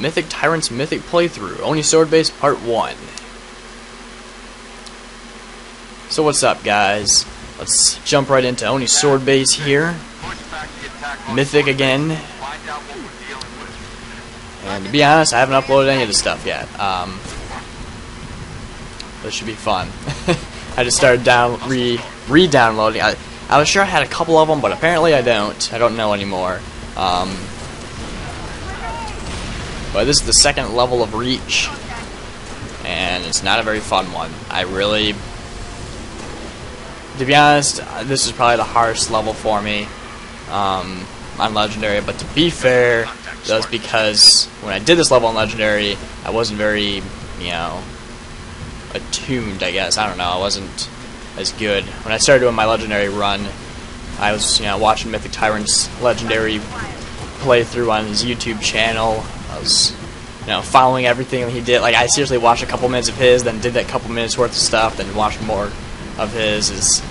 Mythic Tyrants Mythic Playthrough, Oni Sword Base Part 1. So what's up guys? Let's jump right into Oni Sword Base here. Mythic again. And to be honest, I haven't uploaded any of the stuff yet. Um, this should be fun. I just started down re re-downloading. I, I was sure I had a couple of them, but apparently I don't. I don't know anymore. Um, but this is the second level of Reach, and it's not a very fun one. I really, to be honest, this is probably the hardest level for me um, on Legendary. But to be fair, that was because when I did this level on Legendary, I wasn't very, you know, attuned. I guess I don't know. I wasn't as good when I started doing my Legendary run. I was, you know, watching Mythic Tyrant's Legendary playthrough on his YouTube channel. You know, following everything he did. Like I seriously watched a couple minutes of his, then did that couple minutes worth of stuff, then watched more of his. Is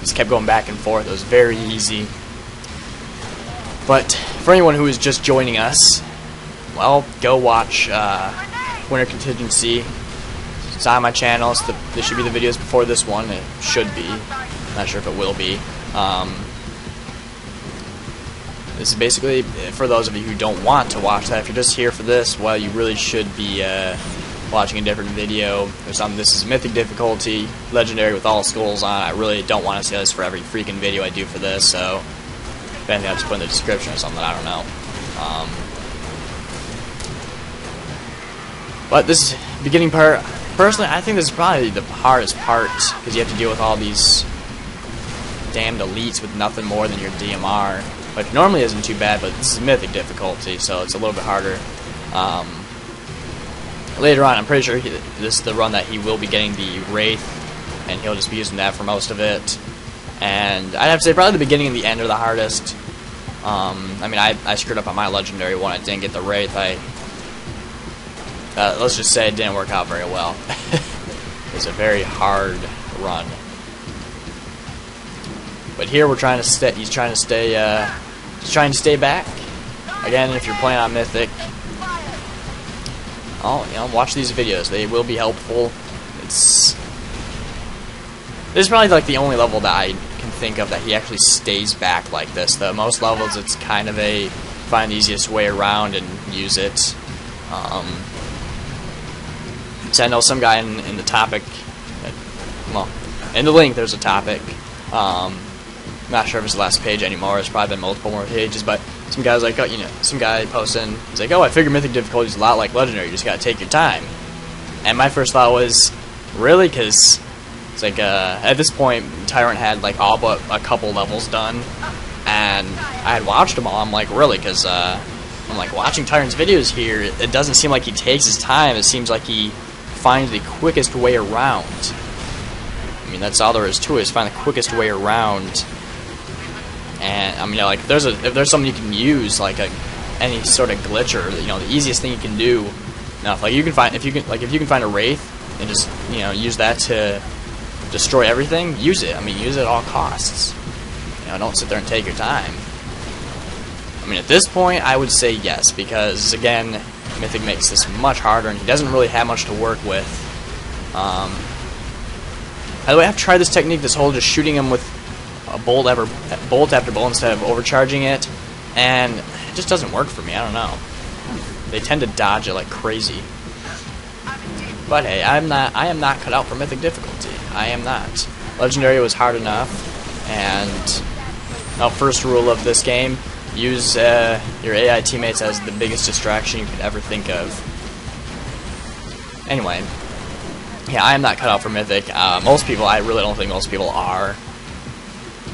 just kept going back and forth. It was very easy. But for anyone who is just joining us, well, go watch uh, Winter Contingency. It's on my channel. It's the, this should be the videos before this one. It should be. Not sure if it will be. Um, this is basically for those of you who don't want to watch that. If you're just here for this, well, you really should be uh, watching a different video or something. This is mythic difficulty, legendary with all skulls on. I really don't want to say this for every freaking video I do for this, so if anything, I'll just put in the description or something. I don't know. Um, but this beginning part, personally, I think this is probably the hardest part because you have to deal with all these damned elites with nothing more than your DMR, which normally isn't too bad, but this is mythic difficulty, so it's a little bit harder. Um, later on, I'm pretty sure he, this is the run that he will be getting the Wraith, and he'll just be using that for most of it. And I'd have to say probably the beginning and the end are the hardest. Um, I mean, I, I screwed up on my Legendary one. I didn't get the Wraith. I uh, let's just say it didn't work out very well. it was a very hard run. But here we're trying to stay. He's trying to stay. Uh, trying to stay back. Again, if you're playing on Mythic, oh, you know, watch these videos. They will be helpful. It's this is probably like the only level that I can think of that he actually stays back like this. The most levels, it's kind of a find the easiest way around and use it. Um, so I know some guy in, in the topic, well, in the link there's a topic. Um, not sure if it's the last page anymore. It's probably been multiple more pages, but some guys like, oh, you know, some guy posting, he's like, oh, I figure Mythic difficulty is a lot like Legendary. You just gotta take your time. And my first thought was, really? Because it's like uh, at this point, Tyrant had like all but a couple levels done, and I had watched them all. I'm like, really? Because uh, I'm like watching Tyrant's videos here. It doesn't seem like he takes his time. It seems like he finds the quickest way around. I mean, that's all there is to it. Is find the quickest way around. And I mean, like, if there's a if there's something you can use, like a any sort of glitch or you know the easiest thing you can do. Like you can find if you can like if you can find a wraith and just you know use that to destroy everything, use it. I mean, use it at all costs. You know, don't sit there and take your time. I mean, at this point, I would say yes, because, again, Mythic makes this much harder, and he doesn't really have much to work with. Um, by the way, I've tried this technique, this whole just shooting him with a bolt after bolt after bolt instead of overcharging it, and it just doesn't work for me. I don't know. They tend to dodge it like crazy. But hey, I'm not. I am not cut out for mythic difficulty. I am not. Legendary was hard enough, and now first rule of this game: use uh, your AI teammates as the biggest distraction you could ever think of. Anyway, yeah, I am not cut out for mythic. Uh, most people, I really don't think most people are.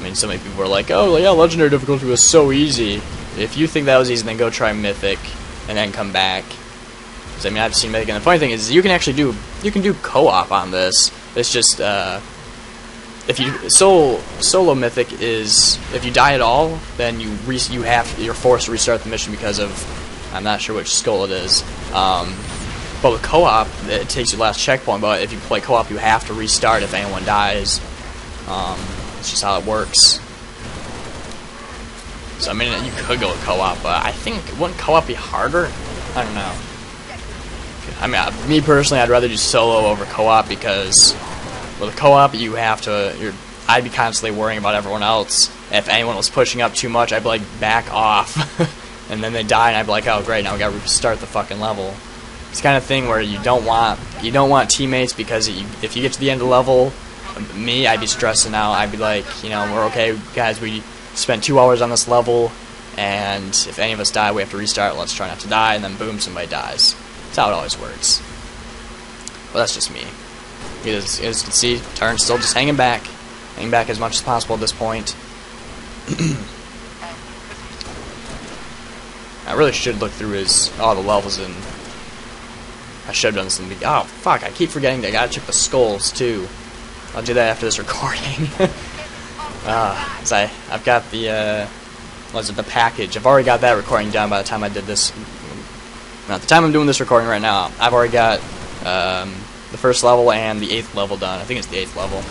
I mean, so many people are like, "Oh, yeah, legendary difficulty was so easy." If you think that was easy, then go try mythic, and then come back. Because, I mean, I've seen Mythic, and the funny thing is, you can actually do you can do co-op on this. It's just uh, if you solo solo Mythic is if you die at all, then you re you have you're forced to restart the mission because of I'm not sure which skull it is. Um, but with co-op, it takes your last checkpoint. But if you play co-op, you have to restart if anyone dies. Um, it's just how it works. So I mean, you could go co-op, but I think wouldn't co-op be harder? I don't know. I mean, me personally, I'd rather do solo over co-op because with co-op, you have to. You're, I'd be constantly worrying about everyone else. If anyone was pushing up too much, I'd be like, back off, and then they die, and I'd be like, oh great, now we gotta restart the fucking level. It's kind of thing where you don't want you don't want teammates because you, if you get to the end of the level, me, I'd be stressing out. I'd be like, you know, we're okay, guys. We spent two hours on this level, and if any of us die, we have to restart. Let's try not to die, and then boom, somebody dies. That's how it always works. But that's just me. As, as you can see, Turn's still just hanging back. Hanging back as much as possible at this point. I really should look through his all the levels and I should have done this in the. Oh, fuck, I keep forgetting that I gotta check the skulls, too. I'll do that after this recording. uh, cause I, I've got the, uh, was it the package? I've already got that recording done by the time I did this. At the time I'm doing this recording right now, I've already got um, the first level and the eighth level done. I think it's the eighth level.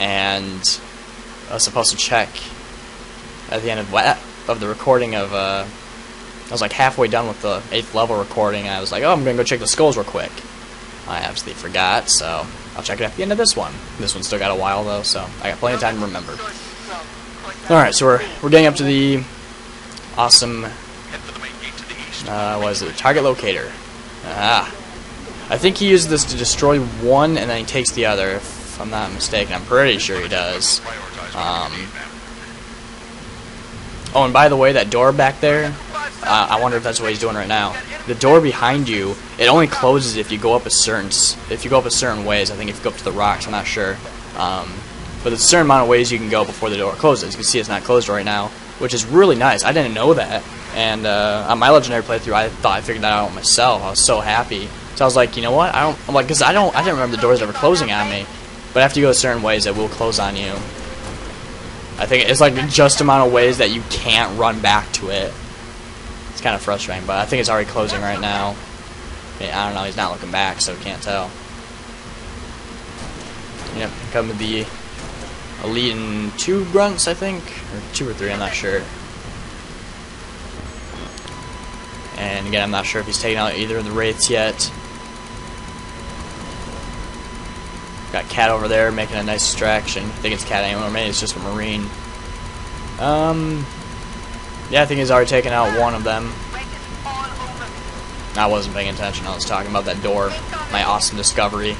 And I was supposed to check at the end of, of the recording of, uh, I was like halfway done with the eighth level recording, I was like, oh, I'm gonna go check the skulls real quick. I absolutely forgot, so I'll check it at the end of this one. This one's still got a while though, so I got plenty of time to remember. Alright, so we're we're getting up to the awesome uh what is it, target locator. Ah. I think he uses this to destroy one and then he takes the other, if I'm not mistaken. I'm pretty sure he does. Um, oh, and by the way, that door back there, I wonder if that's what he's doing right now. The door behind you, it only closes if you go up a certain if you go up a certain ways. I think if you go up to the rocks, I'm not sure. Um, but there's a certain amount of ways you can go before the door closes. You can see it's not closed right now, which is really nice. I didn't know that, and uh, on my legendary playthrough, I thought I figured that out myself. I was so happy. So I was like, you know what? I don't. I'm like, cause I don't. I didn't remember the doors ever closing on me. But after you go certain ways, it will close on you. I think it's like just amount of ways that you can't run back to it kind of frustrating, but I think it's already closing right now. I don't know, he's not looking back, so can't tell. Yep, come with the elite and two grunts, I think, or two or three, I'm not sure. And again, I'm not sure if he's taken out either of the wraiths yet. Got Kat over there making a nice distraction. I think it's Kat anymore, maybe it's just a Marine. Um, yeah, I think he's already taken out one of them. I wasn't paying attention. I was talking about that door. My awesome discovery.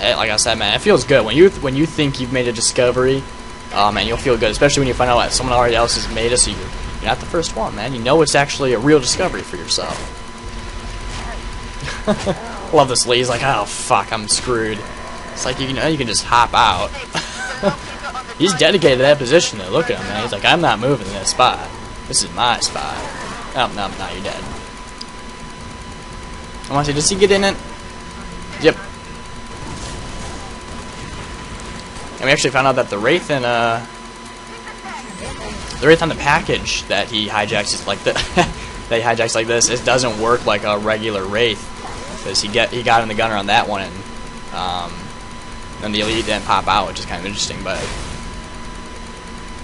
Like I said, man, it feels good when you when you think you've made a discovery. Um, oh man, you'll feel good, especially when you find out that someone already else has made it. So you're, you're not the first one, man. You know it's actually a real discovery for yourself. Love this Lee. He's like, oh fuck, I'm screwed. It's like you know you can just hop out. He's dedicated to that position though. Look at him, man. He's like, I'm not moving in this spot. This is my spot. Oh, no, no, you're dead. I want to see, does he get in it? Yep. And we actually found out that the Wraith and, uh... The Wraith on the package that he hijacks is like the... that he hijacks like this, it doesn't work like a regular Wraith. Because he get he got in the gunner on that one and, um... Then the Elite didn't pop out, which is kind of interesting, but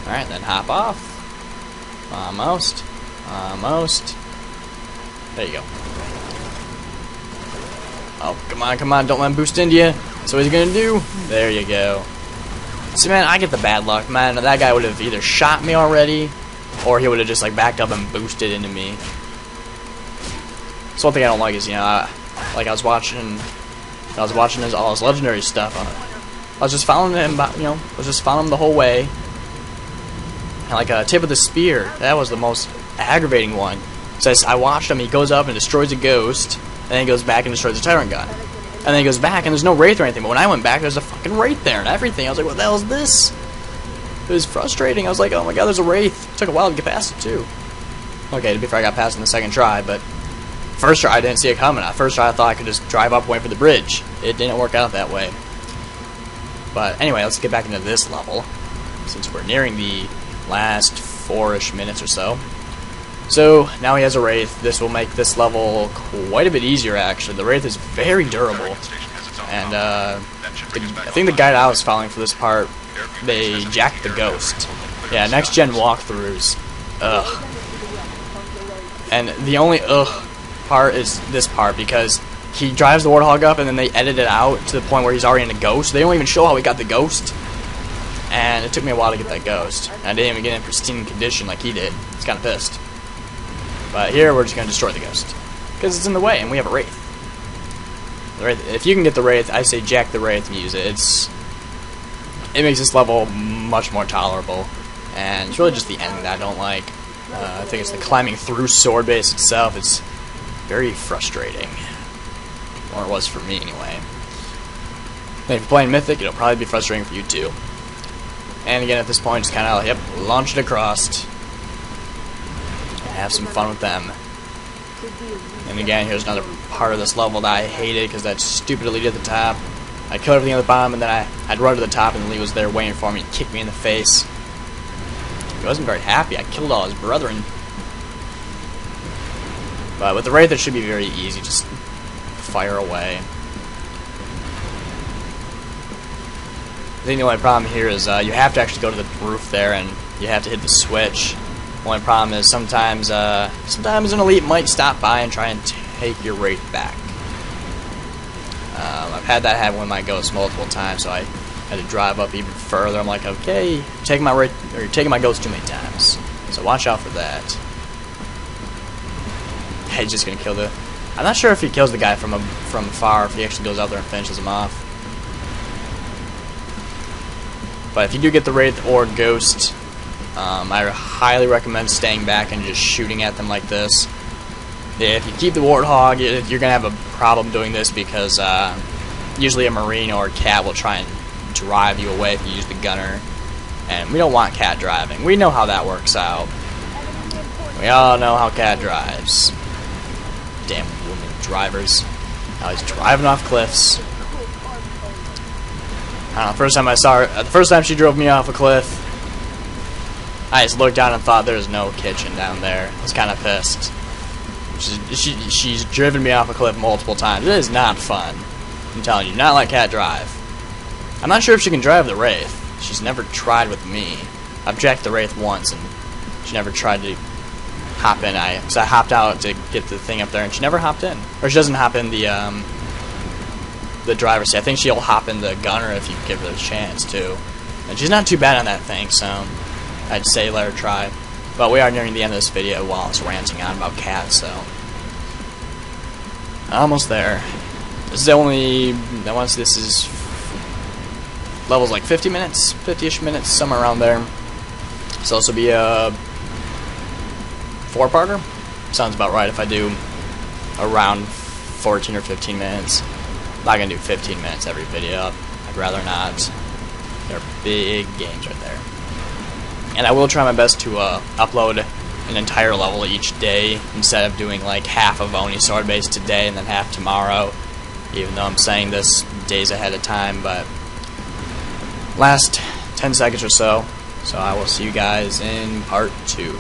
Alright, then hop off. Almost. Almost. There you go. Oh, come on, come on, don't let him boost into you. So what he's gonna do. There you go. See, man, I get the bad luck, man. That guy would have either shot me already, or he would have just, like, backed up and boosted into me. So one thing I don't like is, you know, I, like, I was watching, I was watching his, all his legendary stuff. I was just following him, you know, I was just following him the whole way like a tip of the spear. That was the most aggravating one. Says I watched him. He goes up and destroys a ghost, and then he goes back and destroys a tyrant gun. And then he goes back and there's no wraith or anything. But when I went back, there's a fucking wraith there and everything. I was like, what the hell is this? It was frustrating. I was like, oh my god, there's a wraith. It took a while to get past it too. Okay, to be fair, I got past in the second try, but first try I didn't see it coming. At first try I thought I could just drive up, wait for the bridge. It didn't work out that way. But anyway, let's get back into this level, since we're nearing the last four-ish minutes or so. So, now he has a Wraith. This will make this level quite a bit easier, actually. The Wraith is very durable. And, uh, the, I think the guide I was following for this part, they jacked the Ghost. Yeah, next-gen walkthroughs. Ugh. And the only ugh part is this part because he drives the Warthog up and then they edit it out to the point where he's already in a ghost. They don't even show how he got the ghost. And it took me a while to get that ghost. And I didn't even get in pristine condition like he did. He's kind of pissed. But here we're just going to destroy the ghost. Because it's in the way and we have a Wraith. Wraith. If you can get the Wraith, I say jack the Wraith and use it. It's It makes this level much more tolerable. And it's really just the ending that I don't like. Uh, I think it's the climbing through sword base itself. It's very frustrating. Or it was for me anyway. And if you're playing Mythic, it'll probably be frustrating for you too. And again, at this point, just kind of, yep, launch it across. Have some fun with them. And again, here's another part of this level that I hated because that stupid elite at the top. I killed everything at the bottom, and then I, I'd run to the top, and the elite was there waiting for me and kick me in the face. He wasn't very happy. I killed all his brethren. But with the Wraith, it should be very easy. Just fire away. I think the only problem here is uh, you have to actually go to the roof there, and you have to hit the switch. The only problem is sometimes, uh, sometimes an elite might stop by and try and take your wraith back. Um, I've had that happen with my ghost multiple times, so I had to drive up even further. I'm like, okay, taking my wraith, or you're taking my ghost too many times, so watch out for that. He's just gonna kill the. I'm not sure if he kills the guy from a, from far, if he actually goes out there and finishes him off. But if you do get the Wraith or Ghost, um, I highly recommend staying back and just shooting at them like this. If you keep the Warthog, you're going to have a problem doing this because uh, usually a Marine or a Kat will try and drive you away if you use the Gunner. And we don't want Kat driving. We know how that works out. We all know how Kat drives. Damn woman drivers. Now he's driving off cliffs. Know, first time I saw her, uh, the first time she drove me off a cliff, I just looked down and thought there's no kitchen down there. I was kind of pissed. She's, she, she's driven me off a cliff multiple times. It is not fun. I'm telling you, not like Kat Drive. I'm not sure if she can drive the Wraith. She's never tried with me. I've jacked the Wraith once, and she never tried to hop in. I, cause I hopped out to get the thing up there, and she never hopped in. Or she doesn't hop in the, um, the driver's seat. I think she'll hop in the gunner if you give her a chance too. And she's not too bad on that thing, so I'd say let her try. But we are nearing the end of this video while it's ranting on about cats, so almost there. This is the only once this is levels like 50 minutes, 50ish minutes, somewhere around there. So this will be a four-parter. Sounds about right if I do around 14 or 15 minutes. Not gonna do 15 minutes every video. I'd rather not. They're big games right there. And I will try my best to uh, upload an entire level each day instead of doing like half of Oni Sword Base today and then half tomorrow. Even though I'm saying this days ahead of time, but last 10 seconds or so. So I will see you guys in part two.